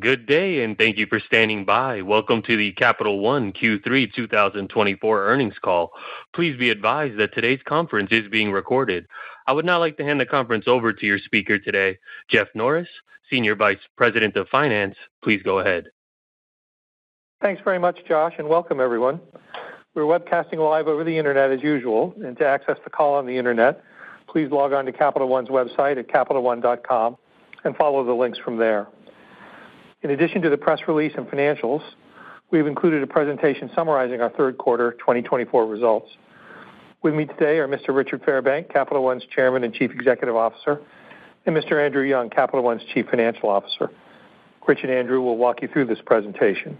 Good day, and thank you for standing by. Welcome to the Capital One Q3 2024 earnings call. Please be advised that today's conference is being recorded. I would now like to hand the conference over to your speaker today, Jeff Norris, Senior Vice President of Finance. Please go ahead. Thanks very much, Josh, and welcome, everyone. We're webcasting live over the internet as usual, and to access the call on the internet, please log on to Capital One's website at capitalone.com and follow the links from there. In addition to the press release and financials, we've included a presentation summarizing our third quarter 2024 results. With me today are Mr. Richard Fairbank, Capital One's Chairman and Chief Executive Officer, and Mr. Andrew Young, Capital One's Chief Financial Officer. Rich and Andrew will walk you through this presentation.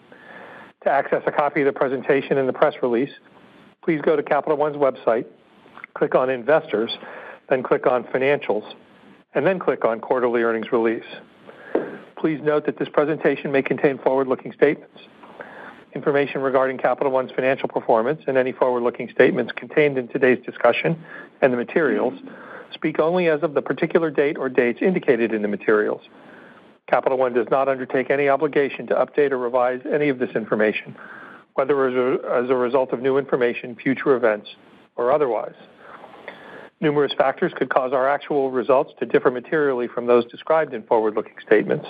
To access a copy of the presentation and the press release, please go to Capital One's website, click on Investors, then click on Financials, and then click on Quarterly Earnings Release. Please note that this presentation may contain forward-looking statements. Information regarding Capital One's financial performance and any forward-looking statements contained in today's discussion and the materials speak only as of the particular date or dates indicated in the materials. Capital One does not undertake any obligation to update or revise any of this information, whether as a result of new information, future events, or otherwise. Numerous factors could cause our actual results to differ materially from those described in forward-looking statements.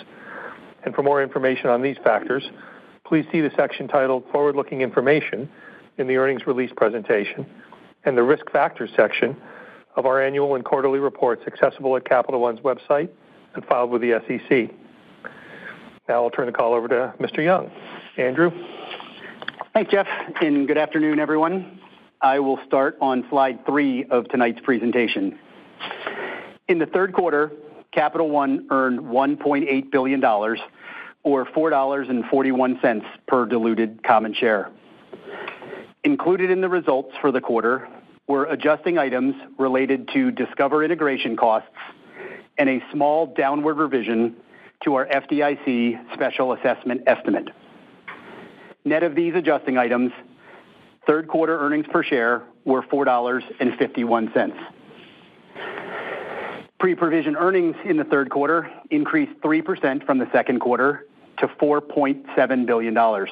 And for more information on these factors, please see the section titled Forward-Looking Information in the earnings release presentation and the Risk Factors section of our annual and quarterly reports accessible at Capital One's website and filed with the SEC. Now I'll turn the call over to Mr. Young. Andrew? Thanks, Jeff, and good afternoon, everyone. I will start on slide three of tonight's presentation. In the third quarter, Capital One earned $1.8 billion, or $4.41 per diluted common share. Included in the results for the quarter were adjusting items related to Discover integration costs and a small downward revision to our FDIC special assessment estimate. Net of these adjusting items, third quarter earnings per share were $4.51. Pre-provision earnings in the third quarter increased 3% from the second quarter to $4.7 billion.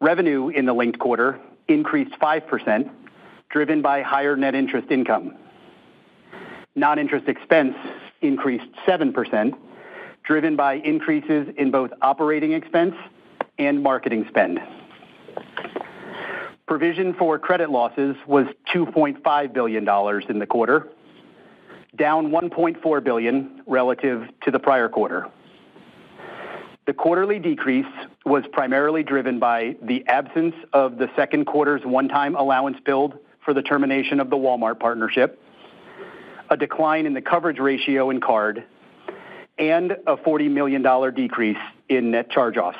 Revenue in the linked quarter increased 5%, driven by higher net interest income. Non-interest expense increased 7%, driven by increases in both operating expense and marketing spend. Provision for credit losses was $2.5 billion in the quarter, down 1.4 billion relative to the prior quarter. The quarterly decrease was primarily driven by the absence of the second quarter's one-time allowance build for the termination of the Walmart partnership, a decline in the coverage ratio in card, and a $40 million decrease in net charge-offs.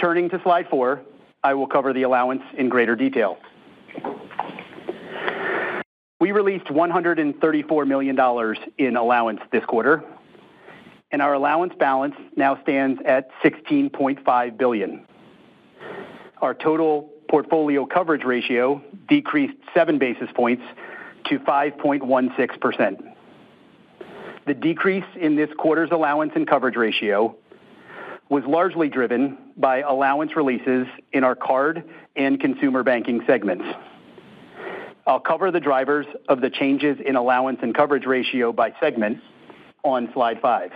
Turning to slide four, I will cover the allowance in greater detail. We released $134 million in allowance this quarter, and our allowance balance now stands at 16.5 billion. Our total portfolio coverage ratio decreased seven basis points to 5.16%. The decrease in this quarter's allowance and coverage ratio was largely driven by allowance releases in our card and consumer banking segments. I'll cover the drivers of the changes in allowance and coverage ratio by segment on slide five.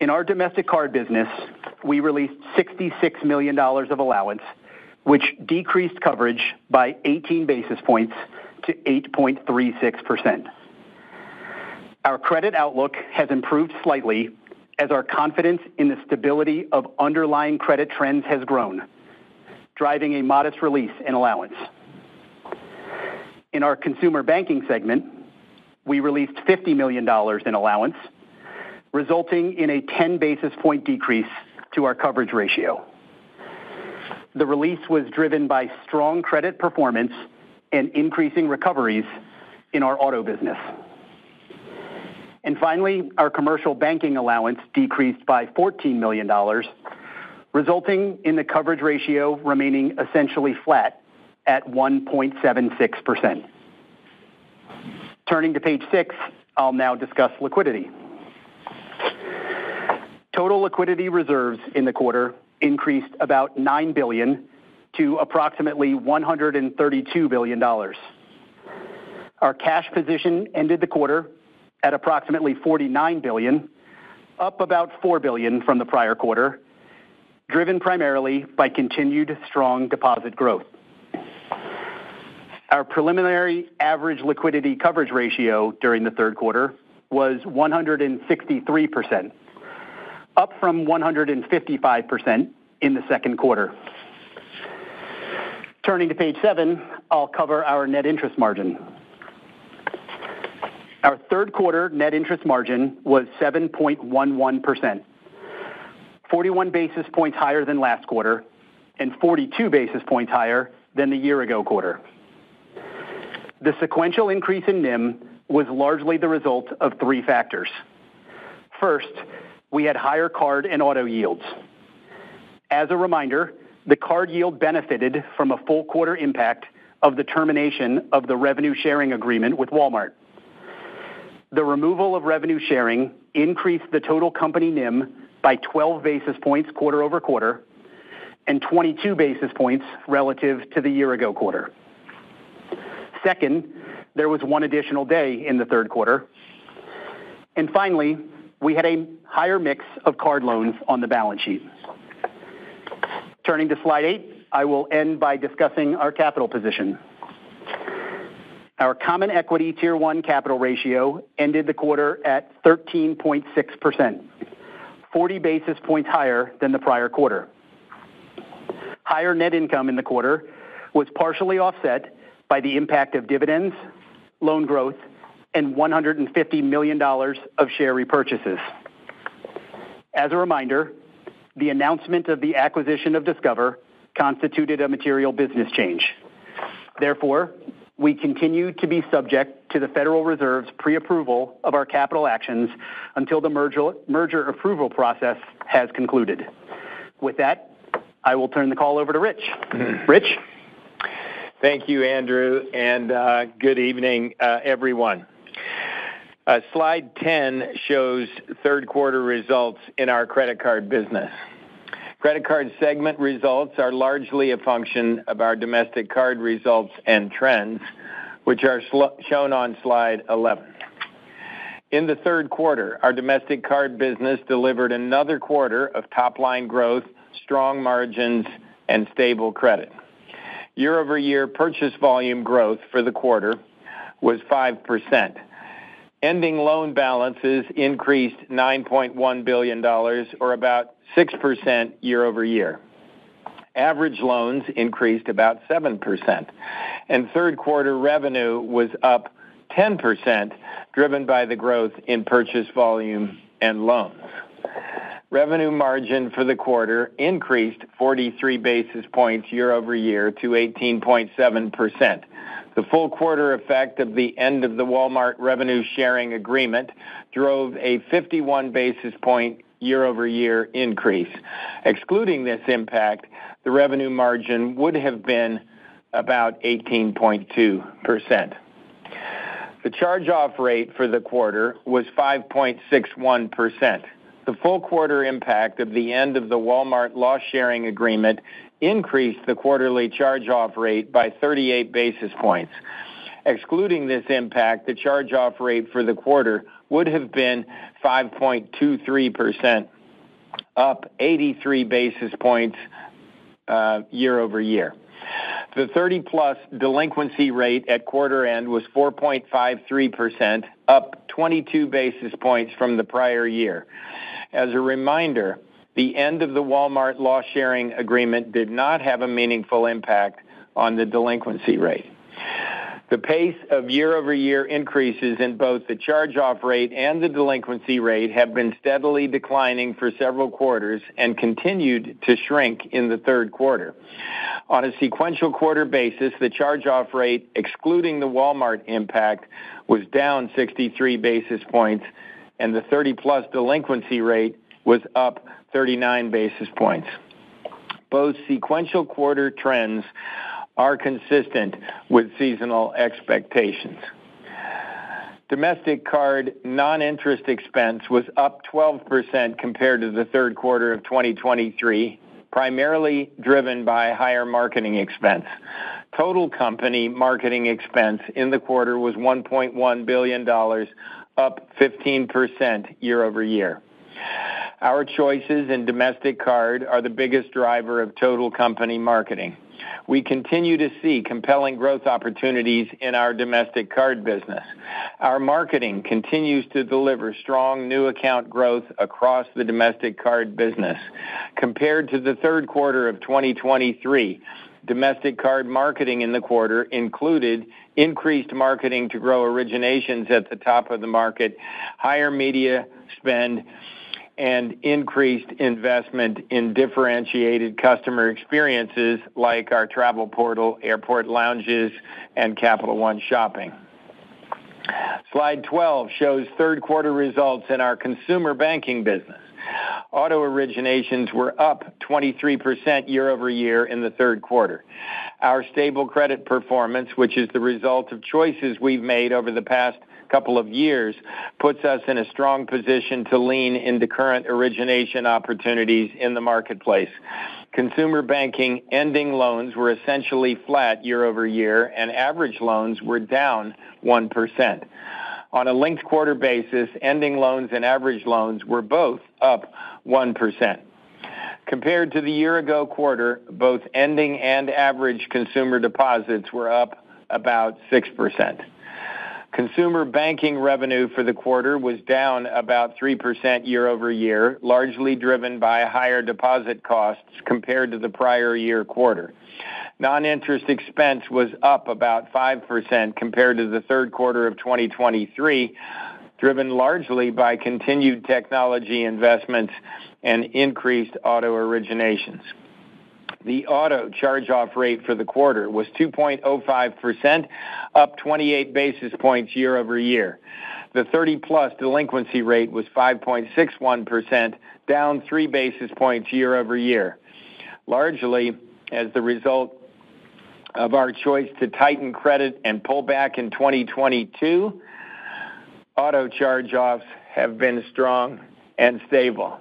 In our domestic card business, we released $66 million of allowance, which decreased coverage by 18 basis points to 8.36%. Our credit outlook has improved slightly as our confidence in the stability of underlying credit trends has grown, driving a modest release in allowance. In our consumer banking segment, we released $50 million in allowance, resulting in a 10 basis point decrease to our coverage ratio. The release was driven by strong credit performance and increasing recoveries in our auto business. And finally, our commercial banking allowance decreased by $14 million, resulting in the coverage ratio remaining essentially flat at 1.76%. Turning to page six, I'll now discuss liquidity. Total liquidity reserves in the quarter increased about 9 billion to approximately $132 billion. Our cash position ended the quarter at approximately 49 billion, up about 4 billion from the prior quarter, driven primarily by continued strong deposit growth. Our preliminary average liquidity coverage ratio during the third quarter was 163%, up from 155% in the second quarter. Turning to page seven, I'll cover our net interest margin. Our third quarter net interest margin was 7.11%, 41 basis points higher than last quarter and 42 basis points higher than the year-ago quarter. The sequential increase in NIM was largely the result of three factors. First, we had higher card and auto yields. As a reminder, the card yield benefited from a full quarter impact of the termination of the revenue sharing agreement with Walmart. The removal of revenue sharing increased the total company NIM by 12 basis points quarter-over-quarter and 22 basis points relative to the year-ago quarter. Second, there was one additional day in the third quarter. And finally, we had a higher mix of card loans on the balance sheet. Turning to slide eight, I will end by discussing our capital position. Our Common Equity Tier 1 capital ratio ended the quarter at 13.6%, 40 basis points higher than the prior quarter. Higher net income in the quarter was partially offset by the impact of dividends, loan growth, and $150 million of share repurchases. As a reminder, the announcement of the acquisition of Discover constituted a material business change. Therefore, we continue to be subject to the Federal Reserve's pre-approval of our capital actions until the merger approval process has concluded. With that, I will turn the call over to Rich. Rich? Thank you, Andrew, and uh, good evening, uh, everyone. Uh, slide 10 shows third quarter results in our credit card business. Credit card segment results are largely a function of our domestic card results and trends, which are shown on slide 11. In the third quarter, our domestic card business delivered another quarter of top-line growth, strong margins, and stable credit. Year-over-year purchase volume growth for the quarter was 5%. Ending loan balances increased $9.1 billion, or about 6% year-over-year. Average loans increased about 7%, and third quarter revenue was up 10%, driven by the growth in purchase volume and loans. Revenue margin for the quarter increased 43 basis points year-over-year to 18.7%. The full quarter effect of the end of the Walmart revenue sharing agreement drove a 51 basis point year-over-year increase. Excluding this impact, the revenue margin would have been about 18.2%. The charge-off rate for the quarter was 5.61%. The full quarter impact of the end of the Walmart loss sharing agreement increased the quarterly charge-off rate by 38 basis points. Excluding this impact, the charge-off rate for the quarter would have been 5.23%, up 83 basis points uh, year-over-year. The 30-plus delinquency rate at quarter end was 4.53%, up 22 basis points from the prior year. As a reminder, the end of the Walmart loss sharing agreement did not have a meaningful impact on the delinquency rate. The pace of year-over-year increases in both the charge-off rate and the delinquency rate have been steadily declining for several quarters and continued to shrink in the third quarter. On a sequential quarter basis, the charge-off rate, excluding the Walmart impact, was down 63 basis points, and the 30-plus delinquency rate was up 39 basis points. Both sequential quarter trends are consistent with seasonal expectations. Domestic card non-interest expense was up 12% compared to the third quarter of 2023, primarily driven by higher marketing expense. Total company marketing expense in the quarter was $1.1 billion, up 15% year-over-year. Our choices in domestic card are the biggest driver of total company marketing. We continue to see compelling growth opportunities in our domestic card business. Our marketing continues to deliver strong new account growth across the domestic card business. Compared to the third quarter of 2023, domestic card marketing in the quarter included increased marketing to grow originations at the top of the market, higher media spend, increased investment in differentiated customer experiences like our travel portal, airport lounges, and Capital One Shopping. Slide 12 shows third quarter results in our consumer banking business. Auto originations were up 23% year-over-year in the third quarter. Our stable credit performance, which is the result of choices we've made over the past couple of years, puts us in a strong position to lean into current origination opportunities in the marketplace. Consumer banking ending loans were essentially flat year-over-year, and average loans were down 1%. On a linked quarter basis, ending loans and average loans were both up 1%. Compared to the year-ago quarter, both ending and average consumer deposits were up about 6%. Consumer banking revenue for the quarter was down about 3% year-over-year, largely driven by higher deposit costs compared to the prior year quarter. Non-interest expense was up about 5% compared to the third quarter of 2023, driven largely by continued technology investments and increased auto originations. The auto charge-off rate for the quarter was 2.05%, up 28 basis points year-over-year. The 30-plus delinquency rate was 5.61%, down 3 basis points year-over-year. Largely, as the result of our choice to tighten credit and pull back in 2022, auto charge-offs have been strong and stable.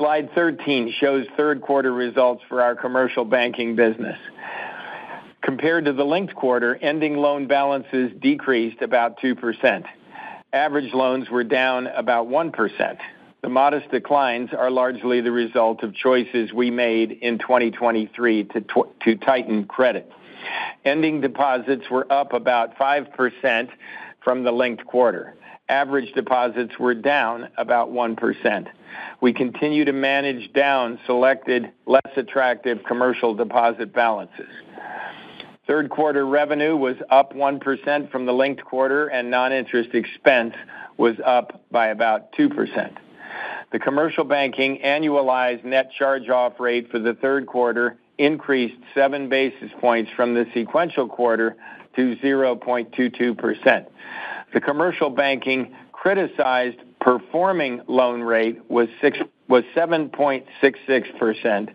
Slide 13 shows third quarter results for our commercial banking business. Compared to the linked quarter, ending loan balances decreased about 2%. Average loans were down about 1%. The modest declines are largely the result of choices we made in 2023 to to tighten credit. Ending deposits were up about 5% from the linked quarter. Average deposits were down about 1%. We continue to manage down selected, less attractive commercial deposit balances. Third quarter revenue was up 1% from the linked quarter, and non-interest expense was up by about 2%. The commercial banking annualized net charge-off rate for the third quarter increased 7 basis points from the sequential quarter to 0.22%. The commercial banking criticized performing loan rate was 7.66%,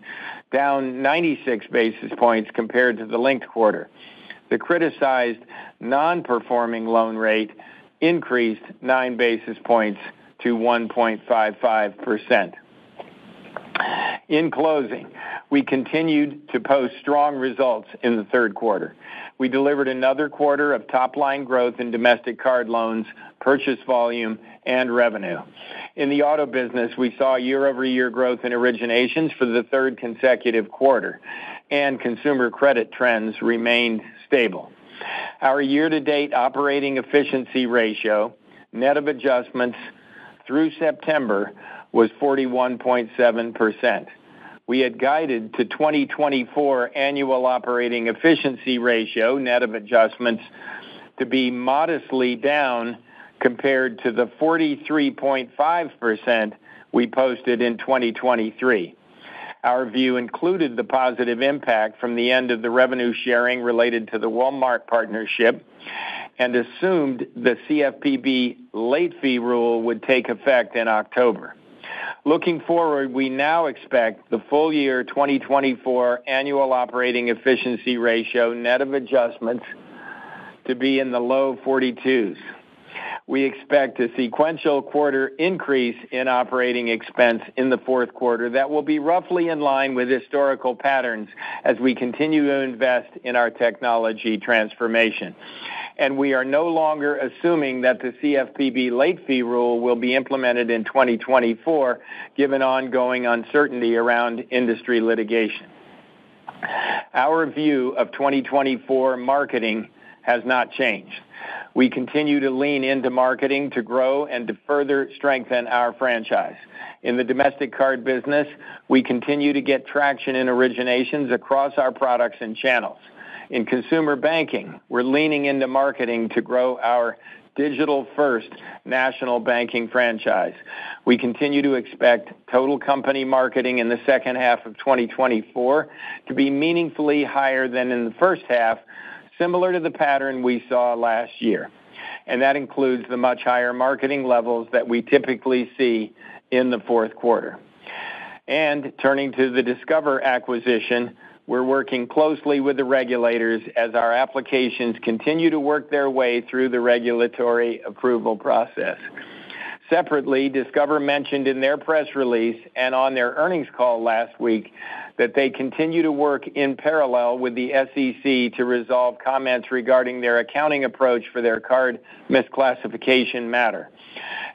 down 96 basis points compared to the linked quarter. The criticized non-performing loan rate increased 9 basis points to 1.55%. In closing, we continued to post strong results in the third quarter. We delivered another quarter of top-line growth in domestic card loans, purchase volume, and revenue. In the auto business, we saw year-over-year growth in originations for the third consecutive quarter, and consumer credit trends remained stable. Our year-to-date operating efficiency ratio, net of adjustments through September, was 41.7%. We had guided to 2024 annual operating efficiency ratio, net of adjustments, to be modestly down compared to the 43.5% we posted in 2023. Our view included the positive impact from the end of the revenue sharing related to the Walmart partnership and assumed the CFPB late fee rule would take effect in October. Looking forward, we now expect the full year 2024 annual operating efficiency ratio, net of adjustments, to be in the low 42s. We expect a sequential quarter increase in operating expense in the fourth quarter that will be roughly in line with historical patterns as we continue to invest in our technology transformation. And we are no longer assuming that the CFPB late fee rule will be implemented in 2024, given ongoing uncertainty around industry litigation. Our view of 2024 marketing has not changed. We continue to lean into marketing to grow and to further strengthen our franchise. In the domestic card business, we continue to get traction in originations across our products and channels. In consumer banking, we're leaning into marketing to grow our digital-first national banking franchise. We continue to expect total company marketing in the second half of 2024 to be meaningfully higher than in the first half, similar to the pattern we saw last year, and that includes the much higher marketing levels that we typically see in the fourth quarter. And turning to the Discover acquisition, we're working closely with the regulators as our applications continue to work their way through the regulatory approval process. Separately, Discover mentioned in their press release and on their earnings call last week that they continue to work in parallel with the SEC to resolve comments regarding their accounting approach for their card misclassification matter.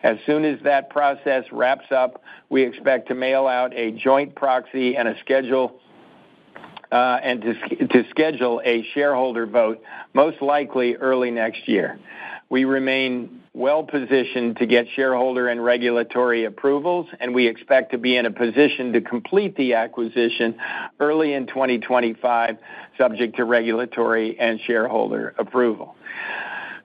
As soon as that process wraps up, we expect to mail out a joint proxy and a schedule uh, and to, to schedule a shareholder vote, most likely early next year. We remain well-positioned to get shareholder and regulatory approvals, and we expect to be in a position to complete the acquisition early in 2025, subject to regulatory and shareholder approval.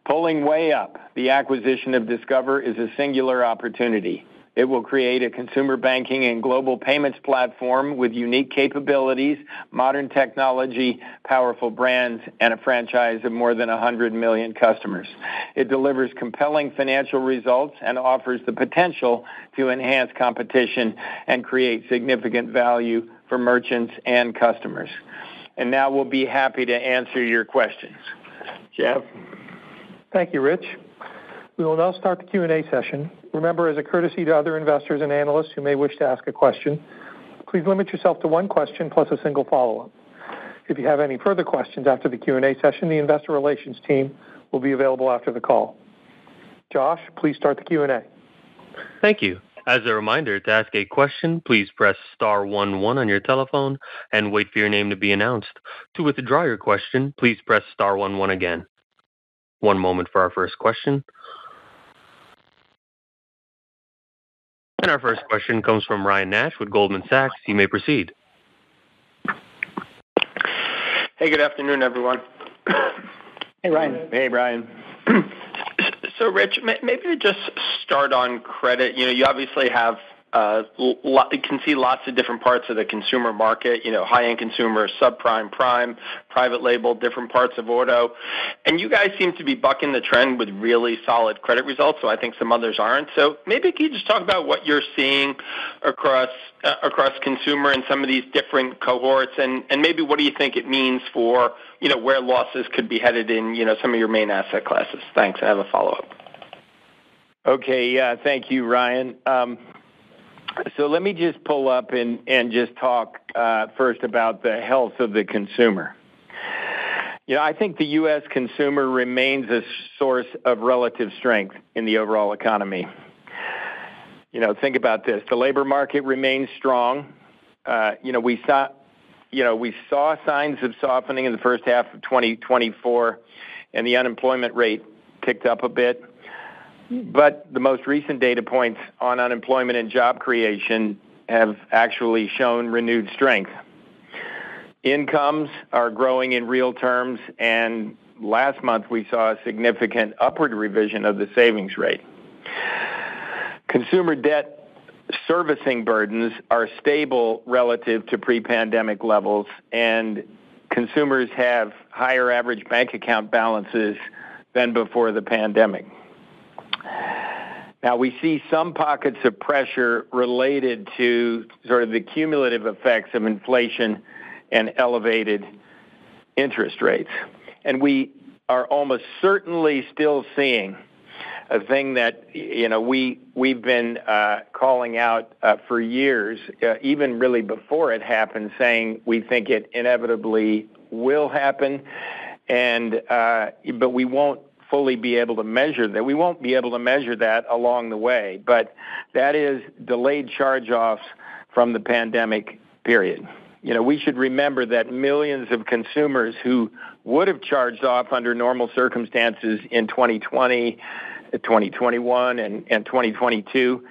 Pulling way up, the acquisition of Discover is a singular opportunity. It will create a consumer banking and global payments platform with unique capabilities, modern technology, powerful brands, and a franchise of more than 100 million customers. It delivers compelling financial results and offers the potential to enhance competition and create significant value for merchants and customers. And now we'll be happy to answer your questions. Jeff? Thank you, Rich. We will now start the Q&A session. Remember, as a courtesy to other investors and analysts who may wish to ask a question, please limit yourself to one question plus a single follow-up. If you have any further questions after the Q&A session, the investor relations team will be available after the call. Josh, please start the Q&A. Thank you. As a reminder, to ask a question, please press star one one on your telephone and wait for your name to be announced. To withdraw your question, please press star one one again. One moment for our first question. Our first question comes from Ryan Nash with Goldman Sachs. You may proceed. Hey, good afternoon, everyone. Hey, Ryan. Hey, Ryan. So, Rich, maybe to just start on credit, you know, you obviously have Uh, you can see lots of different parts of the consumer market, you know, high-end consumer, subprime, prime, private label, different parts of auto. And you guys seem to be bucking the trend with really solid credit results, so I think some others aren't. So maybe can you just talk about what you're seeing across uh, across consumer and some of these different cohorts, and and maybe what do you think it means for, you know, where losses could be headed in, you know, some of your main asset classes? Thanks. I have a follow-up. Okay. Yeah, thank you, Ryan. Um, So let me just pull up and just talk uh, first about the health of the consumer. You know, I think the U.S. consumer remains a source of relative strength in the overall economy. You know, think about this: the labor market remains strong. Uh, you know, we saw you know, we saw signs of softening in the first half of 2024, and the unemployment rate ticked up a bit. But the most recent data points on unemployment and job creation have actually shown renewed strength. Incomes are growing in real terms, and last month, we saw a significant upward revision of the savings rate. Consumer debt servicing burdens are stable relative to pre-pandemic levels, and consumers have higher average bank account balances than before the pandemic. Now, we see some pockets of pressure related to sort of the cumulative effects of inflation and elevated interest rates. And we are almost certainly still seeing a thing that you know we we've been uh, calling out uh, for years, uh, even really before it happened, saying we think it inevitably will happen, and but we won't fully be able to measure that. We won't be able to measure that along the way, but that is delayed charge-offs from the pandemic period. You know, we should remember that millions of consumers who would have charged off under normal circumstances in 2020 2021 and, and 2022,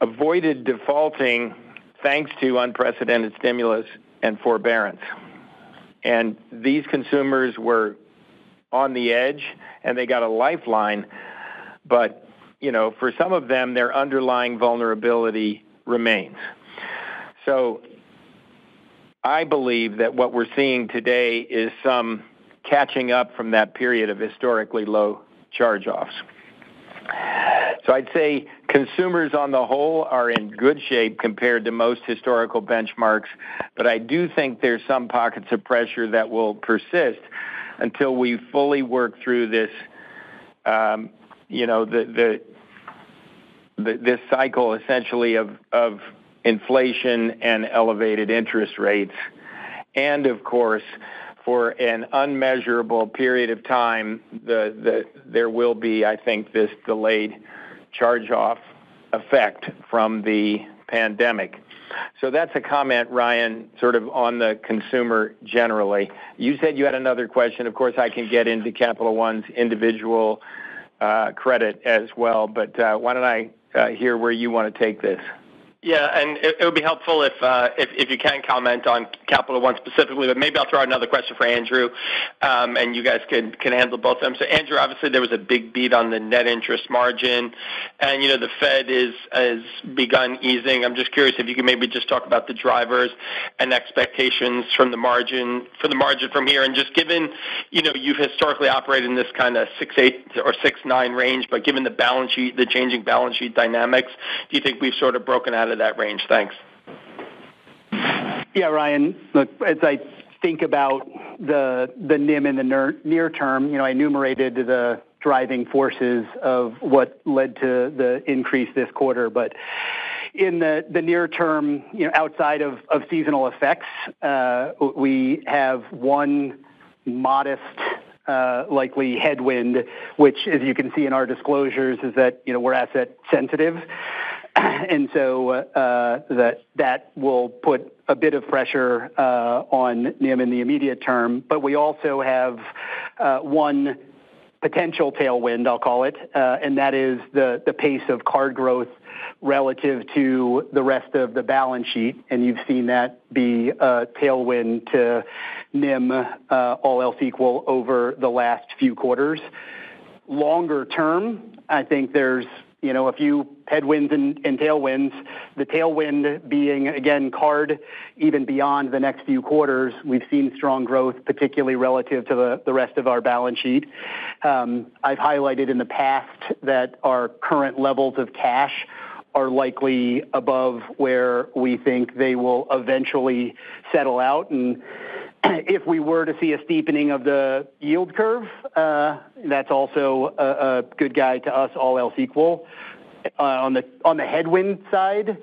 avoided defaulting thanks to unprecedented stimulus and forbearance. And these consumers were on the edge and they got a lifeline, but you know, for some of them their underlying vulnerability remains. So I believe that what we're seeing today is some catching up from that period of historically low charge-offs. So I'd say consumers on the whole are in good shape compared to most historical benchmarks, but I do think there's some pockets of pressure that will persist until we fully work through this, um, you know, the, the, the, this cycle essentially of, of inflation and elevated interest rates. And of course, for an unmeasurable period of time, the, the, there will be, I think, this delayed charge-off effect from the pandemic. So that's a comment, Ryan, sort of on the consumer generally. You said you had another question. Of course, I can get into Capital One's individual uh, credit as well, but uh, why don't I uh, hear where you want to take this? Yeah, and it, would be helpful if, uh, if you can comment on Capital One specifically, but maybe I'll throw out another question for Andrew, um, and you guys can handle both of them. So Andrew, obviously there was a big beat on the net interest margin, and you know the Fed is has begun easing. I'm just curious if you could maybe just talk about the drivers and expectations from the margin for the margin from here, and just given you know you've historically operated in this kind of six eight or six nine range, but given the balance sheet, the changing balance sheet dynamics, do you think we've sort of broken out of of that range? Thanks. Yeah, Ryan, look, as I think about the NIM in the near term, you know, I enumerated the driving forces of what led to the increase this quarter. But in the near term, you know, outside of seasonal effects, uh, we have one modest uh, likely headwind, which, as you can see in our disclosures, is that, you know, we're asset sensitive. and so uh, that that will put a bit of pressure uh, on NIM in the immediate term. But we also have uh, one potential tailwind, I'll call it, and that is the pace of card growth relative to the rest of the balance sheet. And you've seen that be a tailwind to NIM, all else equal, over the last few quarters. Longer term, I think there's you know, a few headwinds and, tailwinds. The tailwind being, again, card, even beyond the next few quarters. We've seen strong growth, particularly relative to the, the rest of our balance sheet. Um, I've highlighted in the past that our current levels of cash are likely above where we think they will eventually settle out. And if we were to see a steepening of the yield curve, uh, that's also a good guide to us, all else equal. Uh, on the headwind side,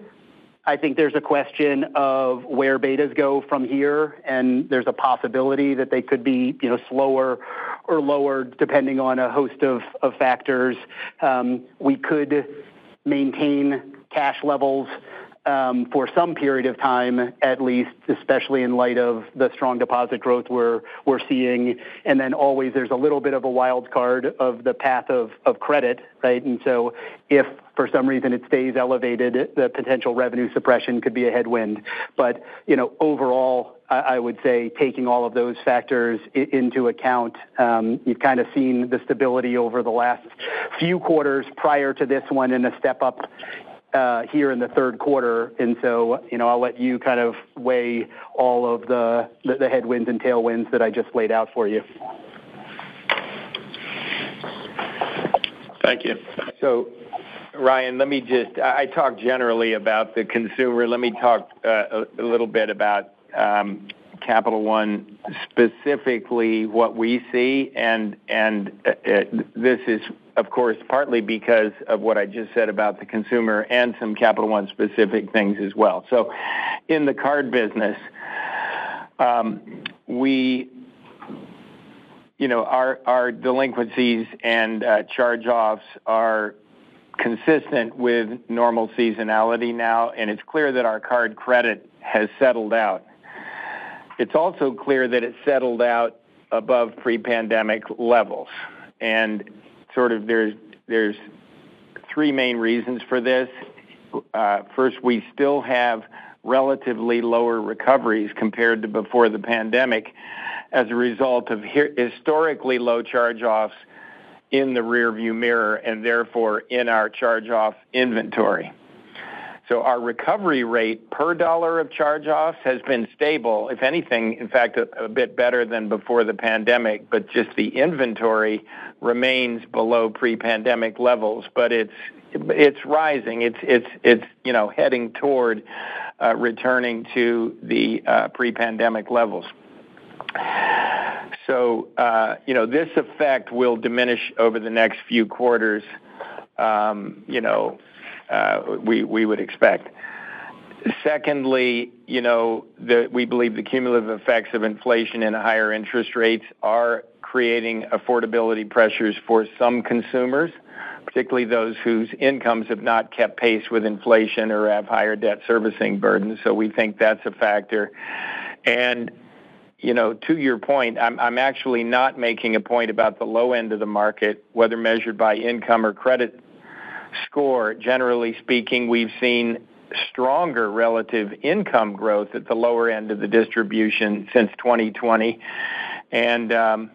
I think there's a question of where betas go from here, and there's a possibility that they could be, you know, slower or lower, depending on a host of factors. Um, we could maintain cash levels for some period of time, at least, especially in light of the strong deposit growth we're we're seeing. And then always there's a little bit of a wild card of the path of of credit, right? And so if for some reason it stays elevated, the potential revenue suppression could be a headwind. But, you know, overall, I would say taking all of those factors into account, um, you've kind of seen the stability over the last few quarters prior to this one and a step up here in the third quarter. And so, you know, I'll let you kind of weigh all of the the headwinds and tailwinds that I just laid out for you. Thank you. So, Ryan, let me just, I talked generally about the consumer. Let me talk uh, a little bit about um, Capital One, specifically what we see, and and uh, this is of course, partly because of what I just said about the consumer and some Capital One specific things as well. So in the card business, um, we, you know, our our delinquencies and uh, charge-offs are consistent with normal seasonality now, and it's clear that our card credit has settled out. It's also clear that it's settled out above pre-pandemic levels. And sort of there's there's three main reasons for this. Uh, first, we still have relatively lower recoveries compared to before the pandemic as a result of historically low charge-offs in the rearview mirror and therefore in our charge-off inventory. So our recovery rate per dollar of charge-offs has been stable, if anything, in fact, a bit better than before the pandemic, but just the inventory remains below pre-pandemic levels. But it's it's rising. It's, you know, heading toward uh, returning to the uh, pre-pandemic levels. So, uh, you know, this effect will diminish over the next few quarters, um, you know, Uh, we would expect. Secondly, you know, we believe the cumulative effects of inflation and higher interest rates are creating affordability pressures for some consumers, particularly those whose incomes have not kept pace with inflation or have higher debt servicing burdens. So we think that's a factor. And, you know, to your point, I'm actually not making a point about the low end of the market, whether measured by income or credit score. Generally speaking, we've seen stronger relative income growth at the lower end of the distribution since 2020. And, um,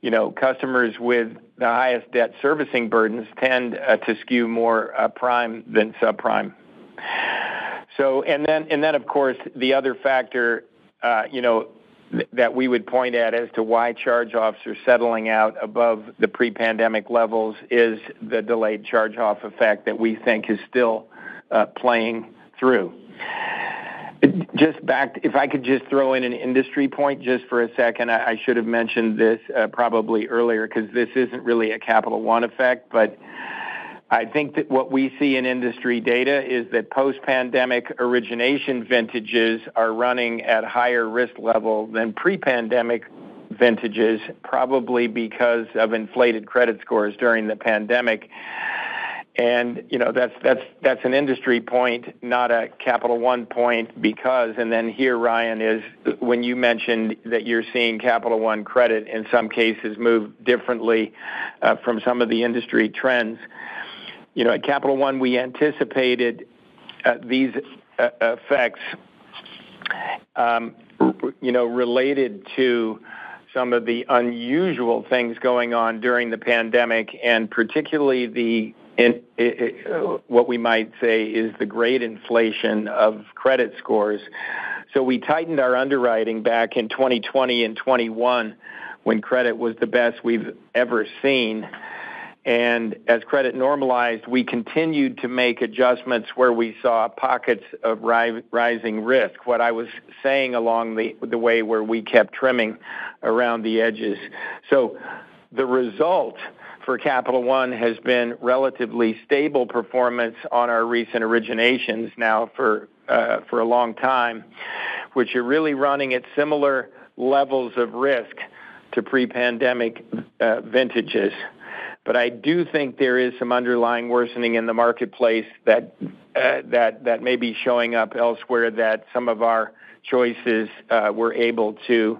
you know, customers with the highest debt servicing burdens tend to skew more prime than subprime. So, and then, and then, of course, the other factor, uh, you know, that we would point at as to why charge-offs are settling out above the pre-pandemic levels is the delayed charge-off effect that we think is still uh, playing through. Just back, if I could just throw in an industry point just for a second. I should have mentioned this uh, probably earlier because this isn't really a Capital One effect, but I think that what we see in industry data is that post-pandemic origination vintages are running at higher risk level than pre-pandemic vintages, probably because of inflated credit scores during the pandemic. And, you know, that's that's that's an industry point, not a Capital One point, because, and then here, Ryan, is when you mentioned that you're seeing Capital One credit in some cases move differently uh, from some of the industry trends. You know, at Capital One, we anticipated uh, these uh, effects, um, you know, related to some of the unusual things going on during the pandemic, and particularly the what we might say is the great inflation of credit scores. So we tightened our underwriting back in 2020 and 2021 when credit was the best we've ever seen. And as credit normalized, we continued to make adjustments where we saw pockets of rising risk. What I was saying along the way where we kept trimming around the edges. So the result for Capital One has been relatively stable performance on our recent originations now for uh, a long time, which are really running at similar levels of risk to pre-pandemic uh, vintages. But I do think there is some underlying worsening in the marketplace that uh, that that may be showing up elsewhere that some of our choices uh, were able to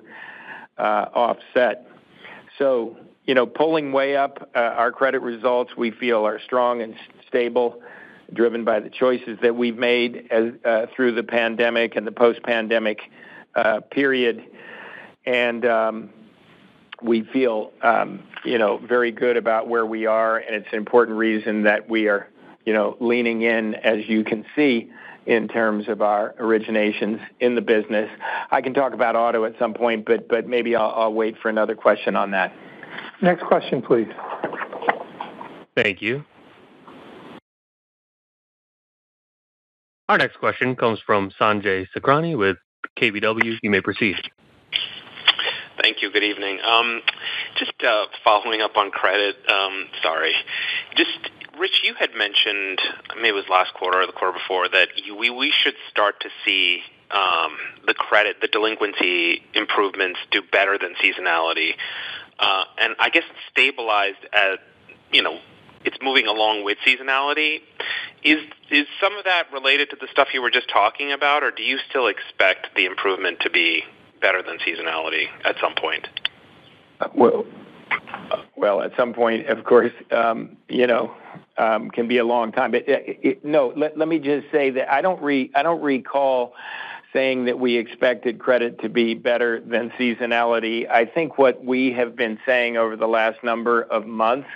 uh, offset. So, you know, pulling way up our credit results, we feel are strong and stable, driven by the choices that we've made through the pandemic and the post-pandemic period. And um, we feel, um, you know, very good about where we are, and it's an important reason that we are, you know, leaning in, as you can see, in terms of our originations in the business. I can talk about auto at some point, but but maybe I'll wait for another question on that. Next question, please. Thank you. Our next question comes from Sanjay Sakhrani with KBW. You may proceed. Thank you. Good evening. Um, just uh, following up on credit. Um, sorry. Just, Rich, you had mentioned, maybe it was last quarter or the quarter before, that we should start to see um, the credit, the delinquency improvements do better than seasonality. Uh and I guess it's stabilized at, you know, it's moving along with seasonality. Is is some of that related to the stuff you were just talking about, or do you still expect the improvement to be better than seasonality at some point? Uh, well, at some point, of course, um, you know, um, can be a long time. But uh, no, let me just say that I don't re I don't recall saying that we expected credit to be better than seasonality. I think what we have been saying over the last number of months,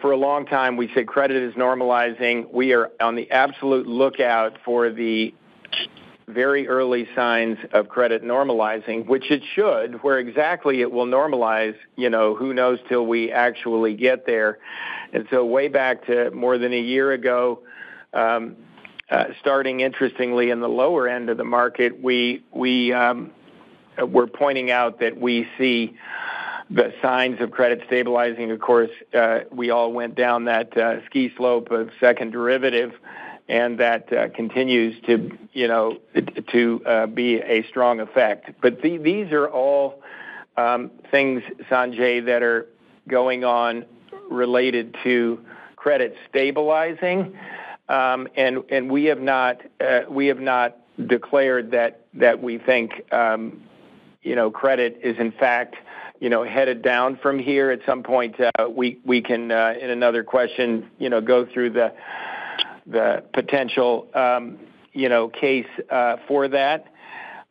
for a long time, we said credit is normalizing. We are on the absolute lookout for the very early signs of credit normalizing, which it should. Where exactly it will normalize, you know, who knows till we actually get there. And so way back to more than a year ago, um, uh, starting interestingly in the lower end of the market, we we um, were pointing out that we see the signs of credit stabilizing. Of course, uh, we all went down that uh, ski slope of second derivative, and that uh, continues to you know, to uh, be a strong effect. But these are all um, things, Sanjay, that are going on related to credit stabilizing. Um, and and We have not uh, we have not declared that that we think um, you know credit is in fact you know, headed down from here. At some point, uh, we can, in another question, you know, go through the potential um you know case uh, for that.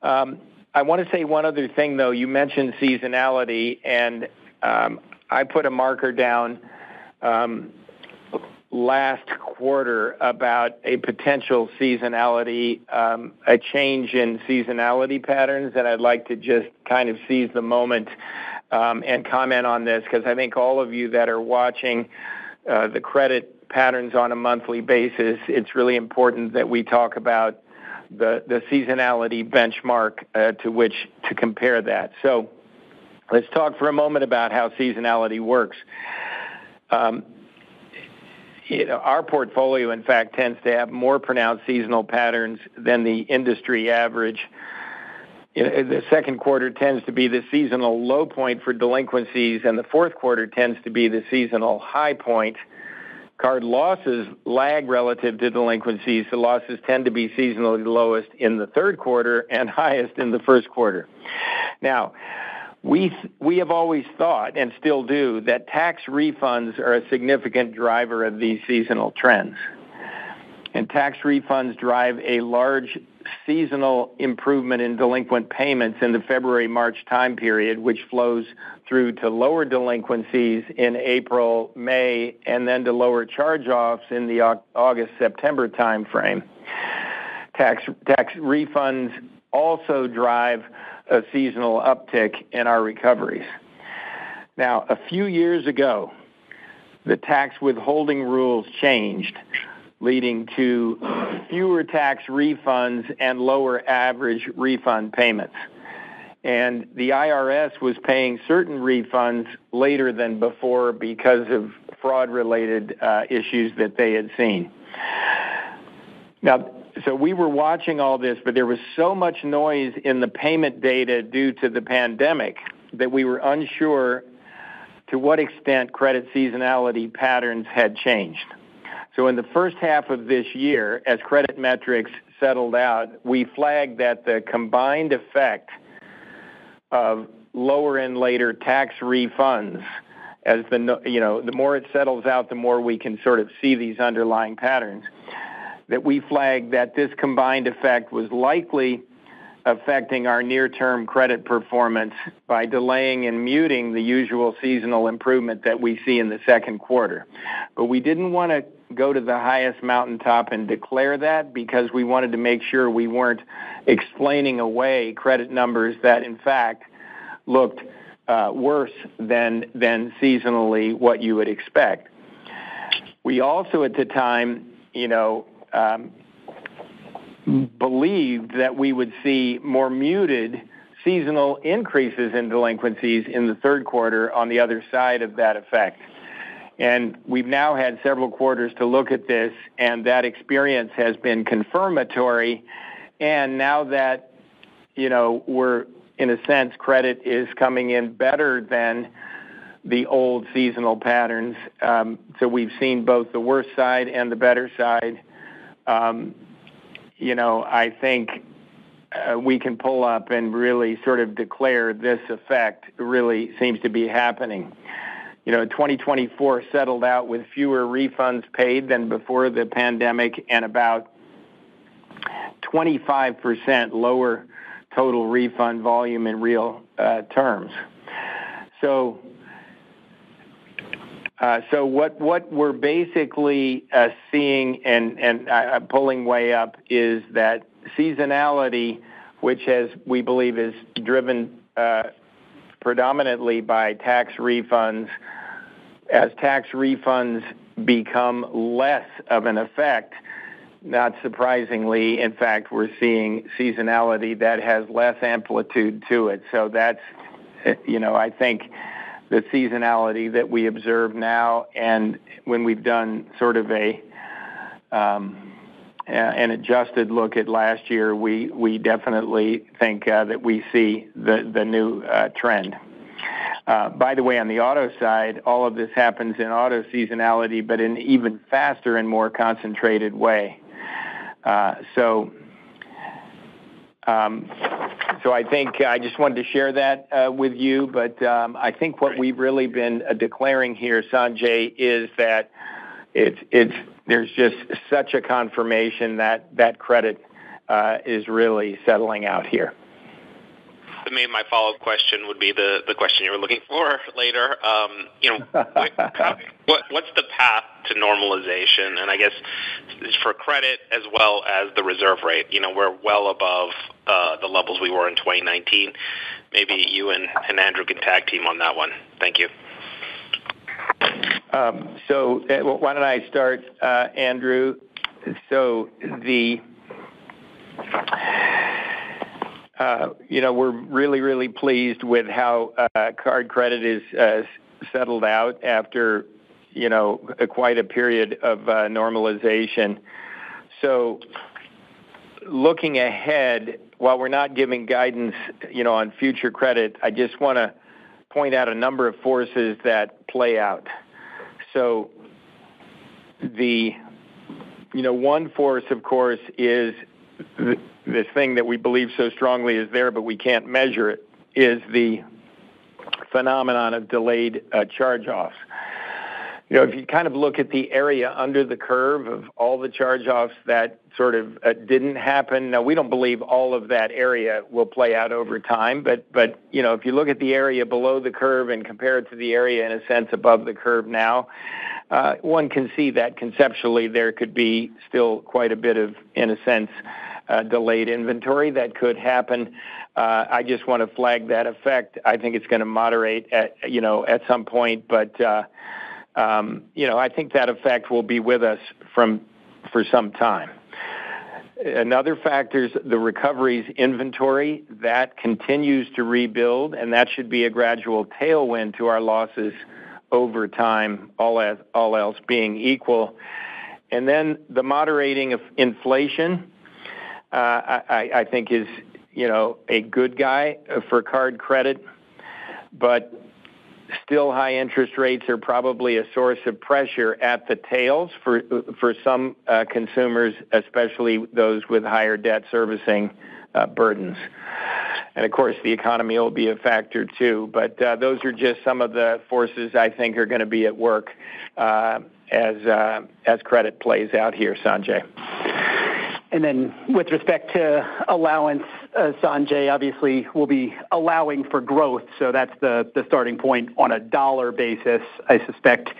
Um, I want to say one other thing, though. You mentioned seasonality, and um, I put a marker down um, last quarter about a potential seasonality, a change in seasonality patterns, and I'd like to just kind of seize the moment and comment on this, because I think all of you that are watching uh, the credit patterns on a monthly basis, it's really important that we talk about the seasonality benchmark uh, to which to compare that. So let's talk for a moment about how seasonality works. Um, our portfolio, in fact, tends to have more pronounced seasonal patterns than the industry average. The second quarter tends to be the seasonal low point for delinquencies, and the fourth quarter tends to be the seasonal high point. Card losses lag relative to delinquencies. The losses tend to be seasonally lowest in the third quarter and highest in the first quarter. Now, we we have always thought, and still do, that tax refunds are a significant driver of these seasonal trends. And tax refunds drive a large seasonal improvement in delinquent payments in the February-March time period, which flows through to lower delinquencies in April, May, and then to lower charge-offs in the August-September timeframe. Tax tax refunds also drive a seasonal uptick in our recoveries. Now, a few years ago, the tax withholding rules changed, leading to fewer tax refunds and lower average refund payments. And the IRS was paying certain refunds later than before because of fraud-related uh, issues that they had seen. Now, so we were watching all this, but there was so much noise in the payment data due to the pandemic that we were unsure to what extent credit seasonality patterns had changed. So in the first half of this year, as credit metrics settled out, we flagged that the combined effect of lower and later tax refunds, as the you know, the more it settles out, the more we can sort of see these underlying patterns. That we flagged that this combined effect was likely affecting our near-term credit performance by delaying and muting the usual seasonal improvement that we see in the second quarter. But we didn't want to go to the highest mountaintop and declare that because we wanted to make sure we weren't explaining away credit numbers that, in fact, looked uh, worse than than seasonally what you would expect. We also, at the time, you know, um, believed that we would see more muted seasonal increases in delinquencies in the third quarter on the other side of that effect. And we've now had several quarters to look at this, and that experience has been confirmatory. And now that, you know, we're, in a sense, credit is coming in better than the old seasonal patterns. Um, so we've seen both the worst side and the better side. Um, you know, I think uh, we can pull up and really sort of declare this effect really seems to be happening. You know, 2024 settled out with fewer refunds paid than before the pandemic and about 25% lower total refund volume in real uh, terms. So uh, so what what we're basically uh, seeing and and pulling way up is that seasonality, which has, we believe, is driven predominantly by tax refunds. As tax refunds become less of an effect, not surprisingly, in fact, we're seeing seasonality that has less amplitude to it. So that's, you know, I think the seasonality that we observe now, and when we've done sort of a um, an adjusted look at last year, we we definitely think that we see the new trend. Uh, by the way, on the auto side, all of this happens in auto seasonality, but in an even faster and more concentrated way. Uh, so um, so I think I just wanted to share that uh, with you. But um, I think what we've really been declaring here, Sanjay, is that there's just such a confirmation that that credit is really settling out here. Maybe my follow-up question would be the the question you were looking for later. Um, you know, what's the path to normalization? And I guess for credit as well as the reserve rate, you know, we're well above uh, the levels we were in 2019. Maybe you and Andrew can tag team on that one. Thank you. Um, so uh, why don't I start, uh, Andrew? So the, Uh, you know, we're really, really pleased with how uh, card credit is uh, settled out after, you know, quite a period of normalization. So looking ahead, while we're not giving guidance, you know, on future credit, I just want to point out a number of forces that play out. So the, you know, one force, of course, is this thing that we believe so strongly is there, but we can't measure it, is the phenomenon of delayed uh, charge-offs. You know, if you kind of look at the area under the curve of all the charge-offs that sort of uh, didn't happen, now we don't believe all of that area will play out over time. But, but you know, if you look at the area below the curve and compare it to the area, in a sense, above the curve now, uh, one can see that conceptually there could be still quite a bit of, in a sense, delayed inventory that could happen. Uh, I just want to flag that effect. I think it's going to moderate at, you know, at some point. But, uh, um, you know, I think that effect will be with us from for some time. Another factor is the recoveries inventory that continues to rebuild, and that should be a gradual tailwind to our losses over time, all else being equal. And then the moderating of inflation, I think, is, you know, a good guy for card credit. But still, high interest rates are probably a source of pressure at the tails for for some uh, consumers, especially those with higher debt servicing uh, burdens. And of course, the economy will be a factor too. But uh, those are just some of the forces I think are going to be at work as as credit plays out here, Sanjay. And then with respect to allowance, uh, Sanjay, obviously, we'll be allowing for growth. So that's the starting point on a dollar basis. I suspect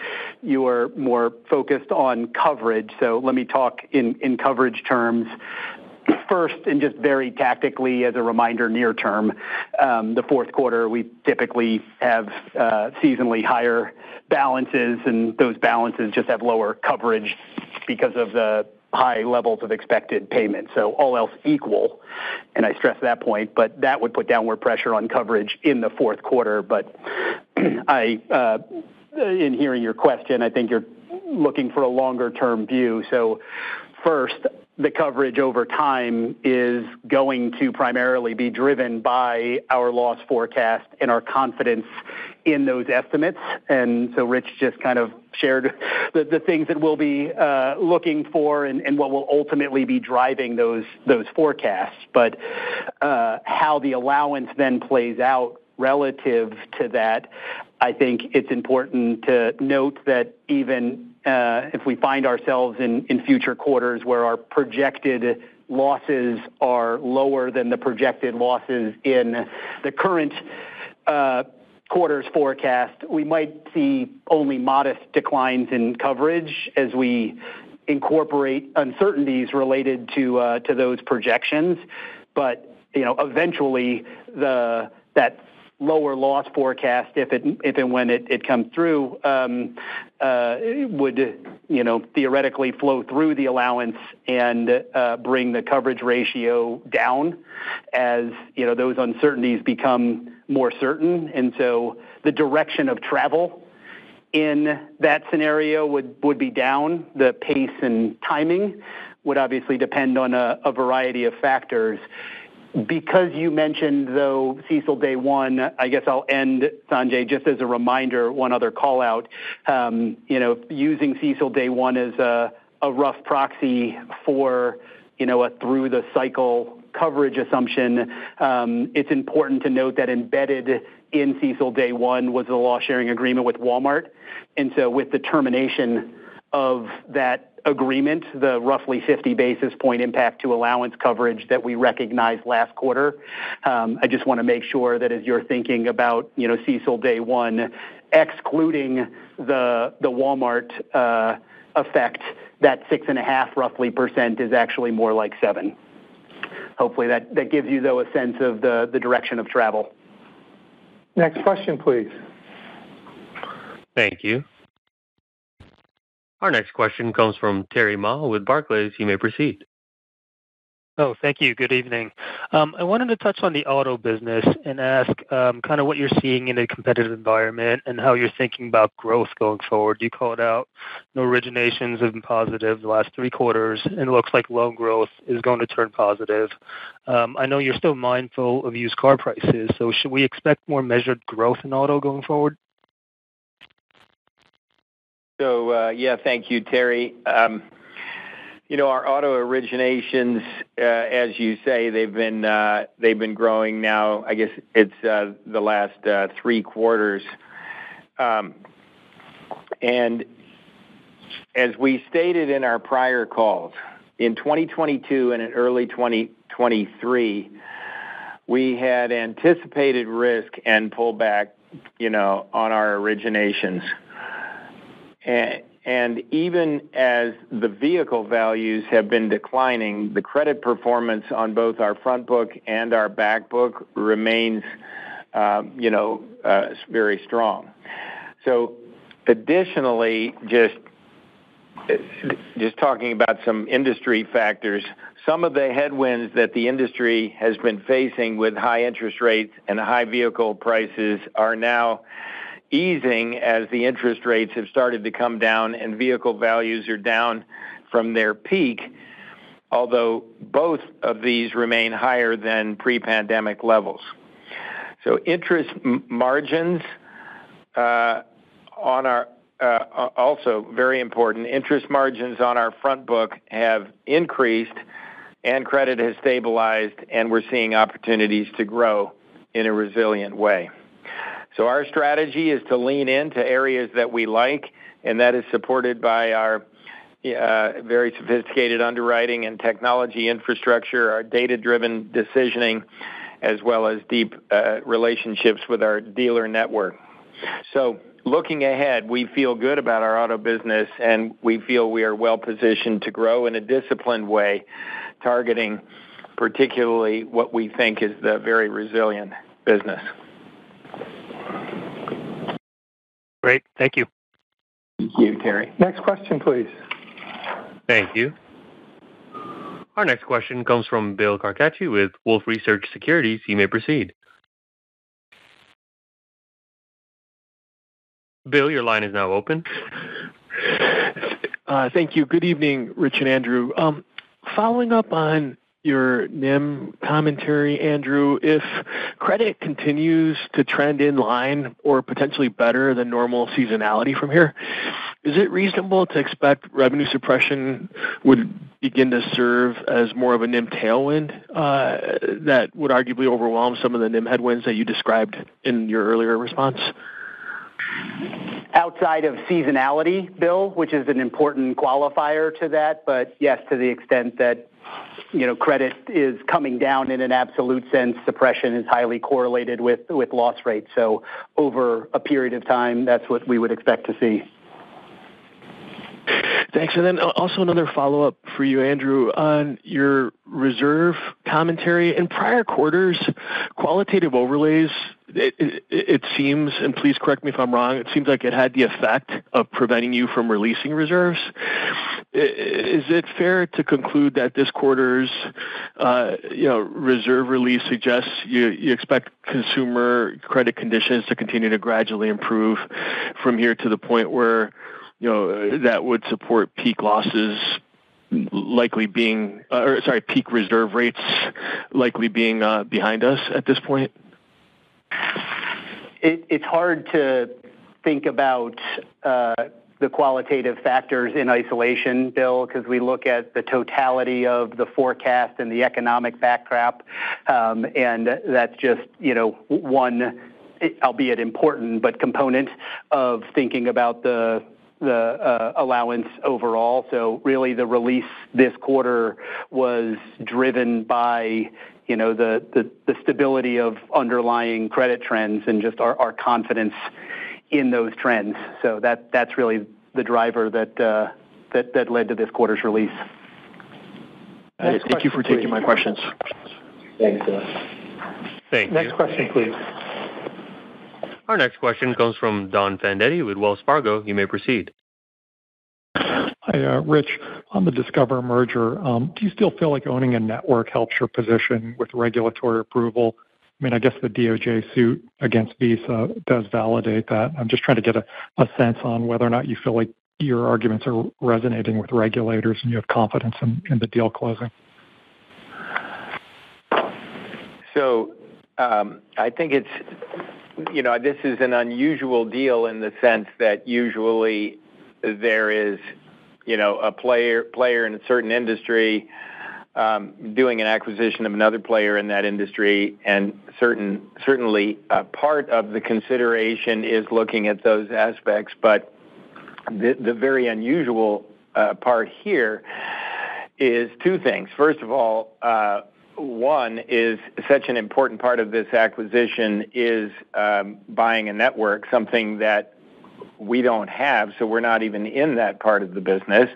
you are more focused on coverage. So let me talk in coverage terms. First, and just very tactically, as a reminder, near term, um, the fourth quarter, we typically have uh, seasonally higher balances, and those balances just have lower coverage because of the high levels of expected payments. So all else equal, and I stress that point, but that would put downward pressure on coverage in the fourth quarter. But I, uh, in hearing your question, I think you're looking for a longer-term view. So first, the coverage over time is going to primarily be driven by our loss forecast and our confidence in those estimates. And so Rich just kind of shared the things that we'll be uh, looking for and what will ultimately be driving those those forecasts. But uh, how the allowance then plays out relative to that, I think it's important to note that even uh, if we find ourselves in future quarters where our projected losses are lower than the projected losses in the current uh, quarter's forecast, we might see only modest declines in coverage as we incorporate uncertainties related to uh, those projections. But you know, eventually, that lower loss forecast, if it if and when it comes through, um, uh, would you know, theoretically flow through the allowance and uh, bring the coverage ratio down as you know, those uncertainties become more certain. And so the direction of travel in that scenario would be down. The pace and timing would obviously depend on a variety of factors. Because you mentioned, though, CECL Day One, I guess I'll end, Sanjay, just as a reminder, one other callout. Um, you know, using CECL Day One as a rough proxy for you know, a through-the-cycle coverage assumption, um, it's important to note that embedded in CECL Day One was the loss-sharing agreement with Walmart. And so with the termination of that agreement, the roughly 50 basis point impact to allowance coverage that we recognized last quarter, um, I just want to make sure that as you're thinking about CECL Day One, excluding the Walmart uh, effect, that 6.5% roughly is actually more like 7. Hopefully, that gives you, though, a sense of the direction of travel. Next question, please. Thank you. Our next question comes from Terry Ma with Barclays. You may proceed. Oh, thank you. Good evening. Um, I wanted to touch on the auto business and ask um, kind of what you're seeing in a competitive environment and how you're thinking about growth going forward. You called out originations have been positive the last three quarters, and it looks like loan growth is going to turn positive. Um, I know you're still mindful of used car prices, so should we expect more measured growth in auto going forward? So uh, yeah, thank you, Terry. Um, you know, our auto originations, uh, as you say, they've been uh they've been growing now. I guess it's uh, the last three quarters. Um, and as we stated in our prior calls, in 2022 and in early 2023, we had anticipated risk and pullback you know, on our originations. And even as the vehicle values have been declining, the credit performance on both our front book and our back book remains um, you know, uh, very strong. So additionally, just just talking about some industry factors, some of the headwinds that the industry has been facing with high interest rates and high vehicle prices are now easing as the interest rates have started to come down and vehicle values are down from their peak, although both of these remain higher than pre-pandemic levels. So interest margins uh, on our uh, also very important. Interest margins on our front book have increased, and credit has stabilized, and we're seeing opportunities to grow in a resilient way. So our strategy is to lean into areas that we like, and that is supported by our uh, very sophisticated underwriting and technology infrastructure, our data-driven decisioning, as well as deep uh, relationships with our dealer network. So looking ahead, we feel good about our auto business, and we feel we are well-positioned to grow in a disciplined way, targeting particularly what we think is the very resilient business. Great. Thank you. Thank you, Terry. Next question, please. Thank you. Our next question comes from Bill Carcache with Wolfe Research Securities. You may proceed. Bill, your line is now open. Uh, thank you. Good evening, Rich and Andrew. Um, following up on your NIM commentary, Andrew, if credit continues to trend in line or potentially better than normal seasonality from here, is it reasonable to expect revenue suppression would begin to serve as more of a NIM tailwind uh, that would arguably overwhelm some of the NIM headwinds that you described in your earlier response? Outside of seasonality, Bill, which is an important qualifier to that, but yes, to the extent that credit is coming down in an absolute sense, suppression is highly correlated with loss rates. So over a period of time, that's what we would expect to see. Thanks. And then uh, also another follow-up for you, Andrew, on your reserve commentary. In prior quarters, qualitative overlays, it seems, and please correct me if I'm wrong, it seems like it had the effect of preventing you from releasing reserves. Is it fair to conclude that this quarter's uh, reserve release suggests you expect consumer credit conditions to continue to gradually improve from here to the point where that would support peak losses likely being, uh, or sorry, peak reserve rates likely being uh, behind us at this point? It's hard to think about uh, the qualitative factors in isolation, Bill, because we look at the totality of the forecast and the economic backdrop, um, and that's just you know one, albeit important, but component of thinking about the allowance overall. So really, the release this quarter was driven by you know, the stability of underlying credit trends and just our confidence in those trends. So that that's really the driver that uh that led to this quarter's release. Thank you for taking my questions. Thanks, Bill. Thank you. Next question, please. Our next question comes from Don Fandetti with Wells Fargo. You may proceed. Hi, uh, Rich. On the Discover merger, um, do you still feel like owning a network helps your position with regulatory approval? I mean, I guess the DOJ suit against Visa does validate that. I'm just trying to get a sense on whether or not you feel like your arguments are resonating with regulators and you have confidence in the deal closing. So um, I think this is an unusual deal in the sense that usually there is you know, a player player in a certain industry um, doing an acquisition of another player in that industry, and certain certainly part of the consideration is looking at those aspects. But the very unusual uh, part here is two things. First of all, uh, one is such an important part of this acquisition is buying a network, something that we don't have, so we're not even in that part of the business.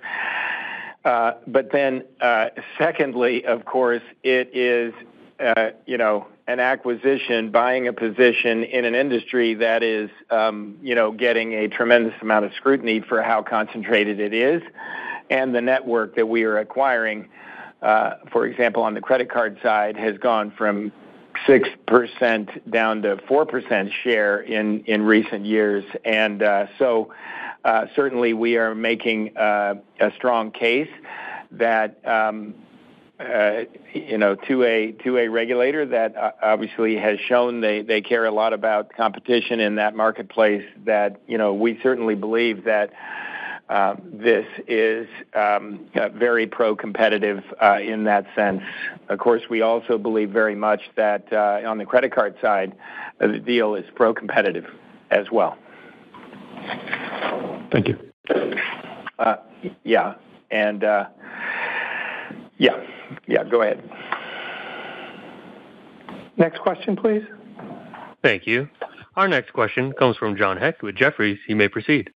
But then secondly, of course, it is uh, you know an acquisition, buying a position in an industry that is um, you know getting a tremendous amount of scrutiny for how concentrated it is. And the network that we are acquiring, Uh, for example, on the credit card side, has gone from 6% down to 4% share in recent years. And uh, so uh, certainly, we are making a strong case that um, you know, to a regulator that obviously has shown they care a lot about competition in that marketplace, that you know we certainly believe that Uh, this is um, uh, very pro-competitive uh, in that sense. Of course, we also believe very much that on the credit card side, the deal is pro-competitive as well. Thank you. Yeah. And yeah. Yeah. Go ahead. Next question, please. Thank you. Our next question comes from John Hecht with Jefferies. You may proceed.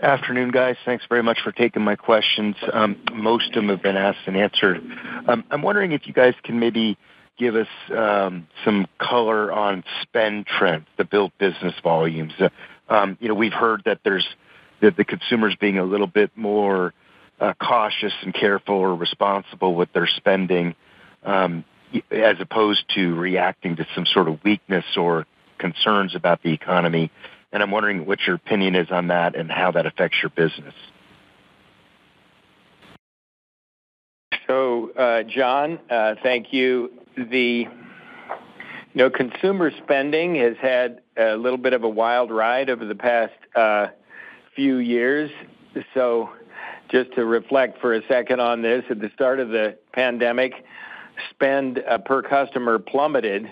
Afternoon, guys. Thanks very much for taking my questions. Um, most of them have been asked and answered. Um, I'm wondering if you guys can maybe give us um, some color on spend trends, the billed business volumes. Uh, you know, we've heard that there's that the consumer's being a little bit more uh, cautious and careful or responsible with their spending, as opposed to reacting to some sort of weakness or concerns about the economy. I'm wondering what your opinion is on that and how that affects your business. So, uh, John, uh, thank you. The You know, consumer spending has had a little bit of a wild ride over the past uh, few years. So, just to reflect for a second on this, at the start of the pandemic, spend uh, per customer plummeted,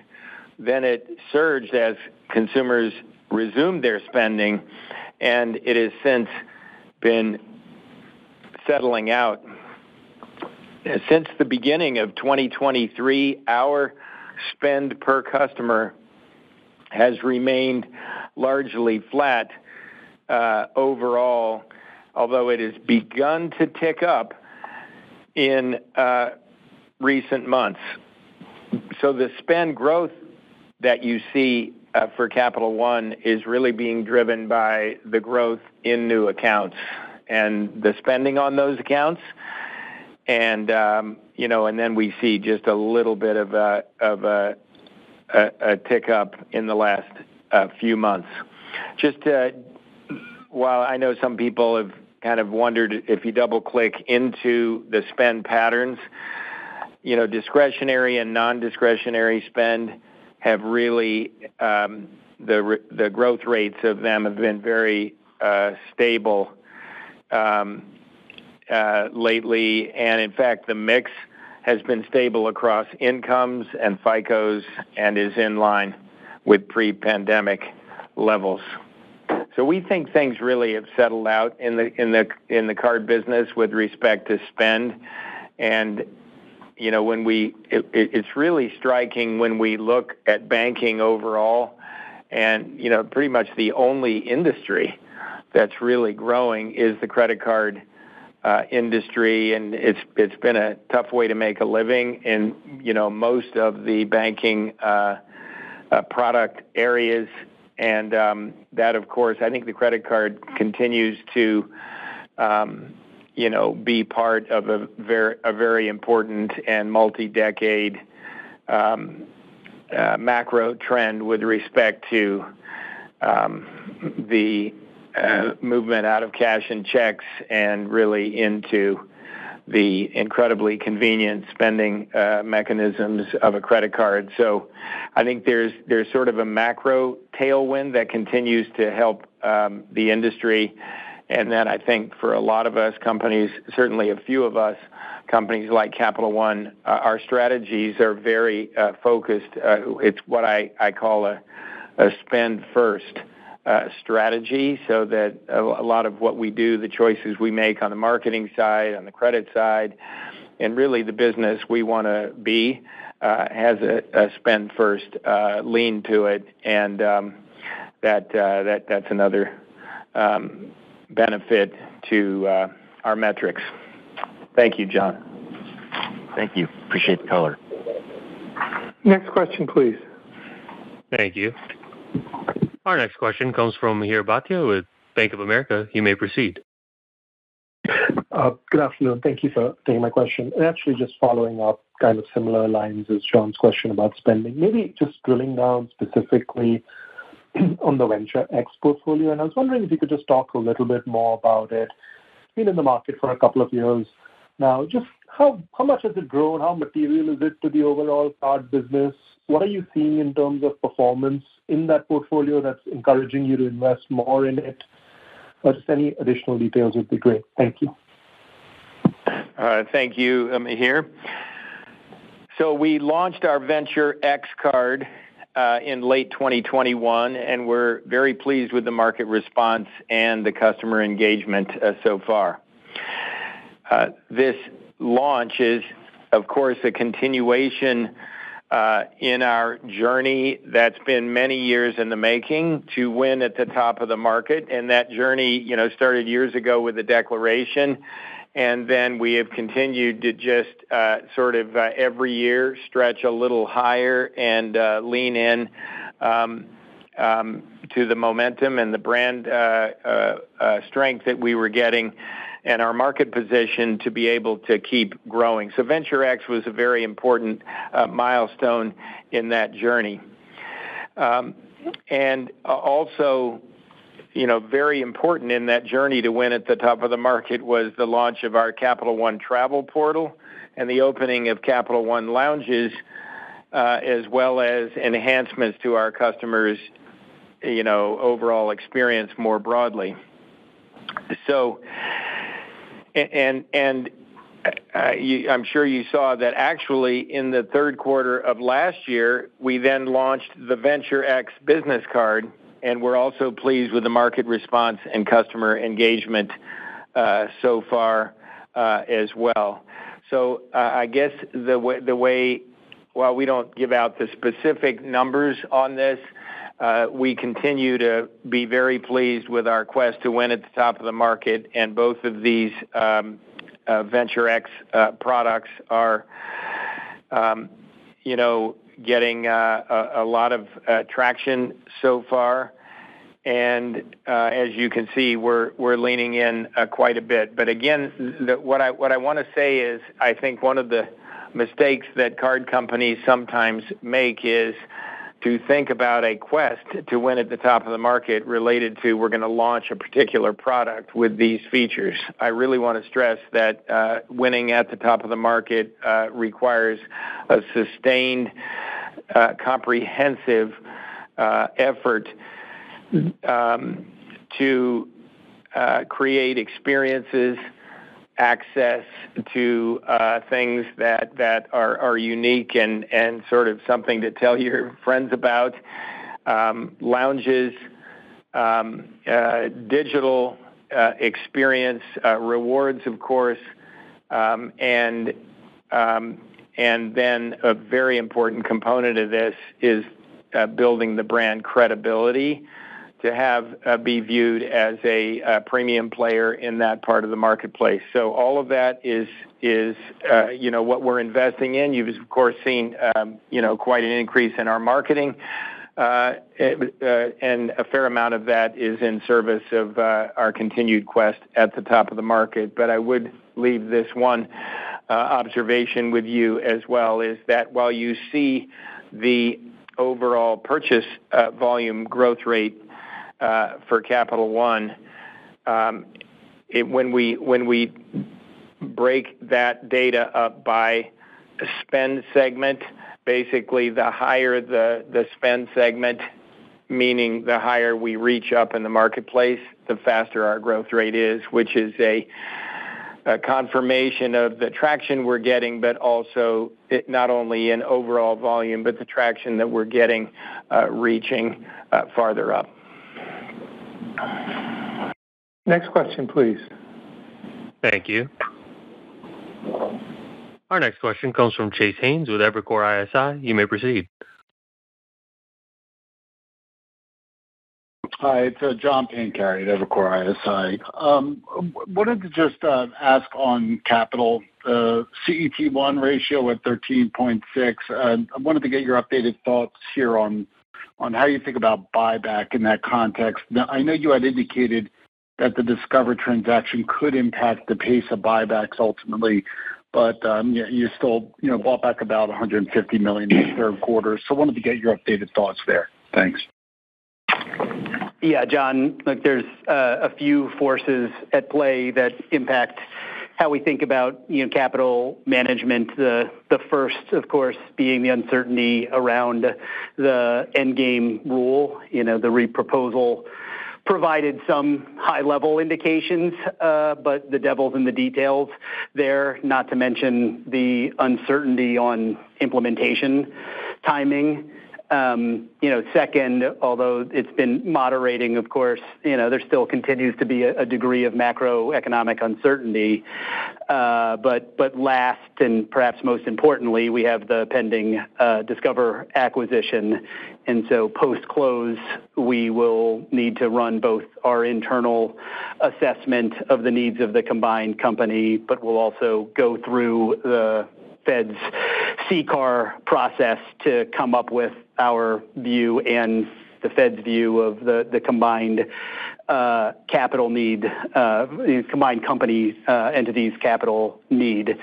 then it surged as consumers resumed their spending, and it has since been settling out. Since the beginning of 2023, our spend per customer has remained largely flat uh, overall, although it has begun to tick up in uh, recent months. So the spend growth that you see Uh, for Capital One is really being driven by the growth in new accounts and the spending on those accounts. And um, you know, and then we see just a little bit of a tick up in the last uh, few months. Just uh, while I know some people have kind of wondered if you double-click into the spend patterns, you know, discretionary and non-discretionary spend have really um, the the growth rates of them have been very uh, stable um, uh, lately. And in fact, the mix has been stable across incomes and FICOs and is in line with pre-pandemic levels. So we think things really have settled out in the in the in the card business with respect to spend. You know, when we, it, it's really striking when we look at banking overall and, you know, pretty much the only industry that's really growing is the credit card industry. And it's it's been a tough way to make a living in, you know, most of the banking uh, uh, product areas. And um, that of course, I think the credit card continues to, you know, be part of a very important and multi-decade um, uh, macro trend with respect to um, the uh, movement out of cash and checks and really into the incredibly convenient spending uh, mechanisms of a credit card. So I think there's there's sort of a macro tailwind that continues to help um, the industry. I think for a lot of us companies, certainly a few of us, companies like Capital One, uh, our strategies are very uh, focused. Uh, it's what I I call a spend first strategy, so that a lot of what we do, the choices we make on the marketing side, on the credit side, and really the business we wanna be, has a spend first lean to it. And um, that that that's another um, benefit to uh, our metrics. Thank you, John. Thank you. Appreciate the color. Next question, please. Thank you. Our next question comes from Mihir Bhatia with Bank of America. You may proceed. Uh, good afternoon. Thank you for taking my question. Actually just following up kind of similar lines as John's question about spending. Maybe just drilling down specifically on the Venture X portfolio. And I was wondering if you could just talk a little bit more about it. It's been in the market for a couple of years now. Just how how much has it grown? How material is it to the overall card business? What are you seeing in terms of performance in that portfolio that's encouraging you to invest more in it? Or Just any additional details would be great. Thank you. Uh, thank you, um, Mihir. We launched our Venture X card Uh, in late 2021, and we're very pleased with the market response and the customer engagement uh, so far. Uh, this launch is, of course, a continuation in our journey that's been many years in the making to win at the top of the market. And that journey, you know, started years ago with the Declaration, then we have continued to just uh, sort of uh, every year stretch a little higher and uh, lean in um, um, to the momentum and the brand strength that we were getting. and our market position to be able to keep growing. So Venture X was a very important milestone in that journey. Um, and also, very important in that journey to win at the top of the market was the launch of our Capital One Travel Portal and the opening of Capital One Lounges, uh, as well as enhancements to our customers' you know overall experience more broadly. So and and uh, you, I'm sure you saw that actually in the third quarter of last year, we then launched the Venture X business card, and we're also pleased with the market response and customer engagement uh, so far uh, as well. So uh, I guess the way, while we don't give out the specific numbers on this, we continue to be very pleased with our quest to win at the top of the market, and both of these um, Venture X products are um, getting uh, a lot of uh, traction so far. And uh, as you can see, we're leaning in quite a bit. But again, what I want to say is I think one of the mistakes that card companies sometimes make is to think about a quest to win at the top of the market related to we're going to launch a particular product with these features. I really want to stress that uh, winning at the top of the market uh, requires a sustained, uh, comprehensive effort um, to create experiences, access to uh, things that are unique and sort of something to tell your friends about, um, lounges, um, uh, digital uh, experience, rewards, of course, um, and and then a very important component of this is building the brand credibility to have uh, be viewed as a uh, premium player in that part of the marketplace. So all of that is is uh, you know what we're investing in. You've, of course, seen um, you know quite an increase in our marketing, uh, eh, and a fair amount of that is in service of our continued quest at the top of the market. But I would leave this one observation with you as well, is that while you see the overall purchase volume growth rate Uh, for Capital One, um, when we when we break that data up by spend segment, basically the higher the spend segment, meaning the higher we reach up in the marketplace, the faster our growth rate is, which is a confirmation of the traction we're getting, but also not only in overall volume, but the traction that we're getting uh, reaching uh, farther up. Next question, please. Thank you. Our next question comes from Chase Haynes with Evercore ISI. You may proceed. Hi, it's uh, John Pancari at Evercore ISI. Um, wanted to just uh, ask on capital, uh, CET1 ratio at 13.6%. I wanted to get your updated thoughts here on how you think about buyback in that context. Now, I know you had indicated that the Discover transaction could impact the pace of buybacks ultimately, but um, you still you know bought back about $150 million in the third quarter. So I wanted to get your updated thoughts there. Thanks. Yeah, John, look there's uh, a few forces at play that impact how we think about capital management. The first, of course, being the uncertainty around the Endgame rule. You know, the reproposal provided some high-level indications, uh, but the devil's in the details there, not to mention the uncertainty on implementation timing. Um, second, although it's been moderating, of course, you know, there still continues to be a degree of macroeconomic uncertainty. Uh, but last, and perhaps most importantly, we have the pending uh, Discover acquisition. And so post-close, we will need to run both our internal assessment of the needs of the combined company, but we'll also go through the Fed's CCAR process to come up with our view and the Fed's view of the combined uh, capital need, uh, combined company uh, entities capital need.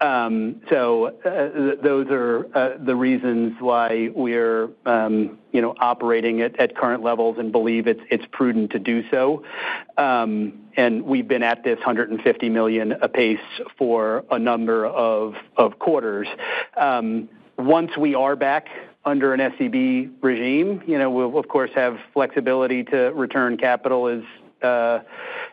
Um, so those are the reasons why we're um you know operating at current levels and believe it's prudent to do so. Um, and we've been at this 150 million apace for a number of quarters. Um, once we are back under an SCB regime, you know, we'll, of course, have flexibility to return capital as uh,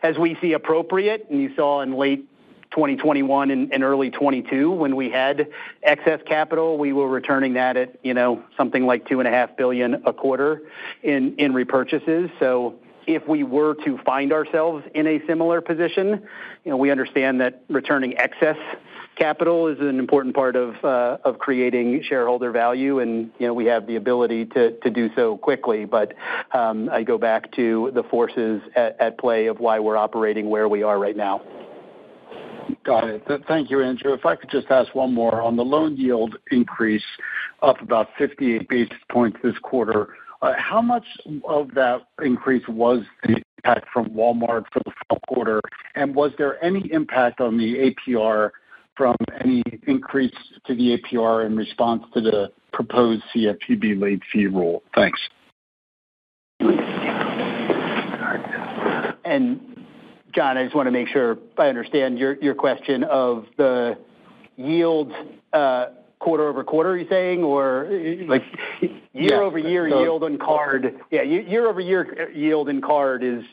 as we see appropriate. And you saw in late 2021 and early 2022, when we had excess capital, we were returning that at you know, something like 2.5 billion a quarter in in repurchases. So if we were to find ourselves in a similar position, you know, we understand that returning excess capital is an important part uh, of creating shareholder value, and you know we have the ability to do so quickly. But um, I go back to the forces at play of why we're operating where we are right now. Got it. Thank you, Andrew. If I could just ask one more. On the loan yield increase up about 58 basis points this quarter, uh, how much of that increase was the impact from Walmart for the full quarter? And was there any impact on the APR from any increase to the APR in response to the proposed CFPB late fee rule? Thanks. And John, I just want to make sure I understand your question of the yield uh, quarter-over-quarter, you're saying, or uh, like year-over-year yield on card? Yeah, year-over-year uh, yield in card is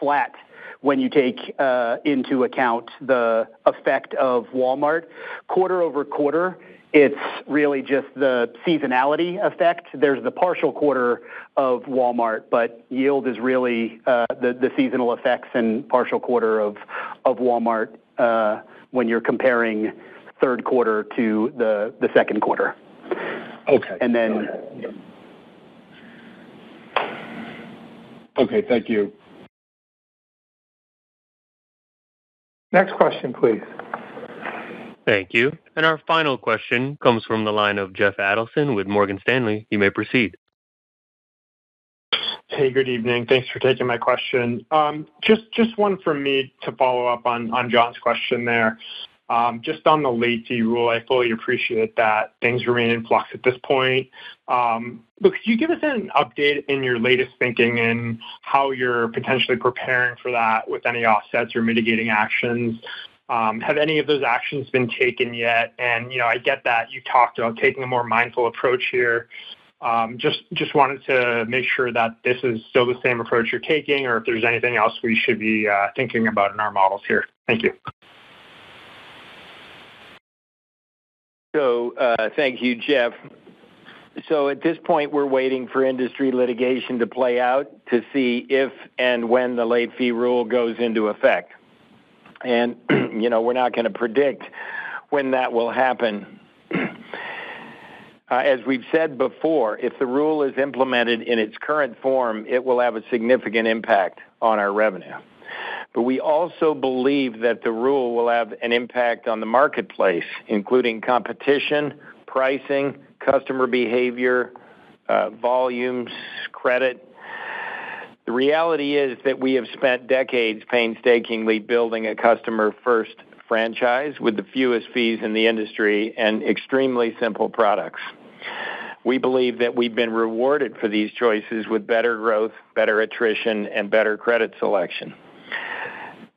flat when you take uh, into account the effect of Walmart. Quarter-over-quarter, it's really just the seasonality effect. There's the partial quarter of Walmart, but yield is really uh, the seasonal effects and partial quarter of of Walmart uh, when you're comparing third quarter to the second quarter. Okay. And then. Okay. Thank you. Next question, please. Thank you. And our final question comes from the line of Jeff Adelson with Morgan Stanley. You may proceed. Hey, good evening. Thanks for taking my question. Um, just one from me to follow up on John's question there. Um, just on the late fee rule, I fully appreciate that things remain in flux at this point. Um, but could you give us an update in your latest thinking and how you're potentially preparing for that with any offsets or mitigating actions? Um, have any of those actions been taken yet? And you know, I get that you talked about taking a more mindful approach here. Um just just wanted to make sure that this is still the same approach you're taking or if there's anything else we should be uh, thinking about in our models here. Thank you. Uh, thank you, Jeff. So at this point, we're waiting for industry litigation to play out to see if and when the late fee rule goes into effect. And you know, we're not going to predict when that will happen. Uh, as we've said before, if the rule is implemented in its current form, it will have a significant impact on our revenue. But we also believe that the rule will have an impact on the marketplace, including competition, pricing, customer behavior, uh, volumes, credit. The reality is that we have spent decades painstakingly building a customer-first franchise with the fewest fees in the industry and extremely simple products. We believe that we've been rewarded for these choices with better growth, better attrition, and better credit selection.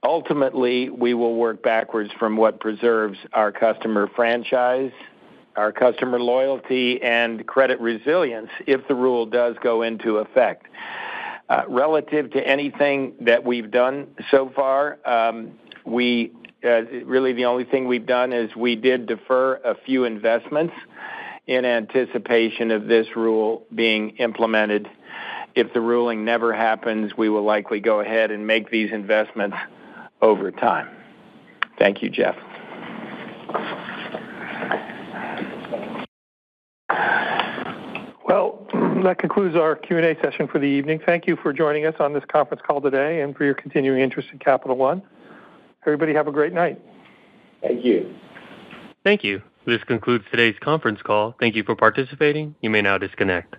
Ultimately, we will work backwards from what preserves our customer franchise, our customer loyalty, and credit resilience if the rule does go into effect. Uh, relative to anything that we've done so far, um, we uh, really the only thing we've done is we did defer a few investments in anticipation of this rule being implemented. If the ruling never happens, we will likely go ahead and make these investments over time. Thank you, Jeff. Well, that concludes our Q&A session for the evening. Thank you for joining us on this conference call today and for your continuing interest in Capital One. Everybody have a great night. Thank you. Thank you. This concludes today's conference call. Thank you for participating. You may now disconnect.